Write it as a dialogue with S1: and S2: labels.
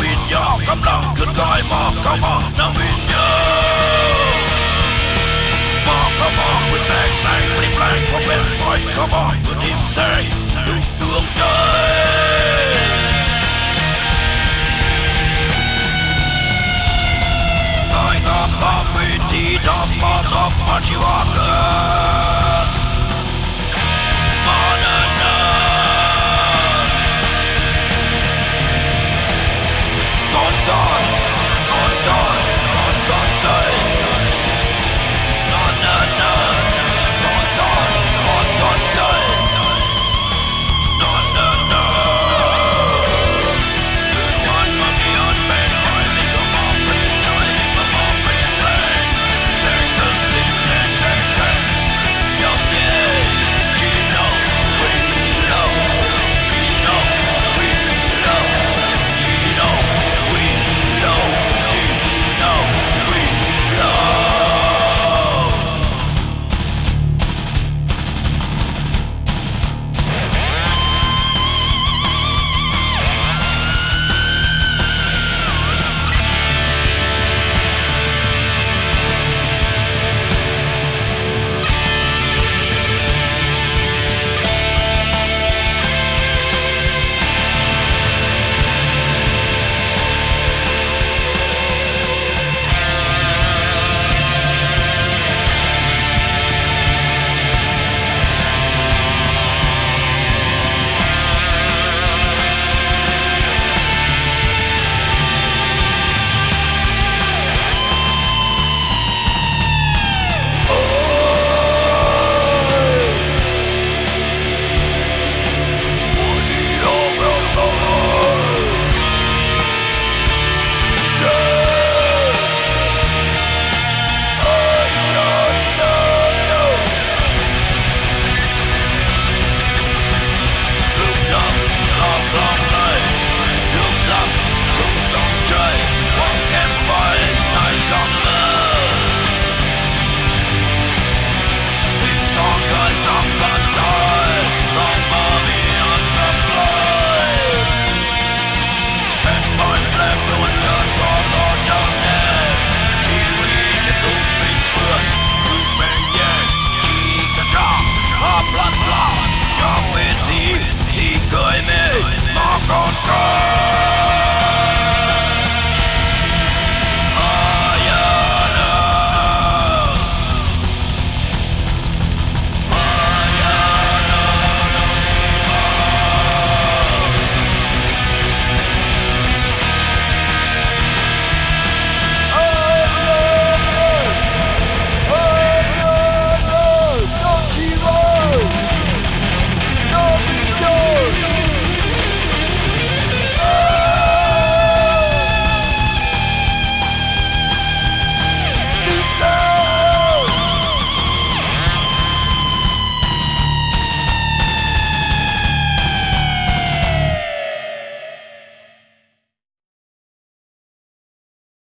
S1: bin nhớ cấm lòng cứ gọi mò cao mò nằm bin nhớ mò cao mò với sáng sáng bên sáng qua bên bòi cao mò vừa tìm thấy đường đường trời Hãy subscribe cho kênh Ghiền Mì Gõ Để không bỏ lỡ những